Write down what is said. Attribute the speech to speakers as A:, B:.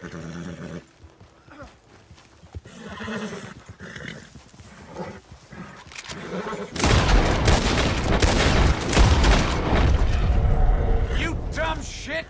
A: You dumb shit!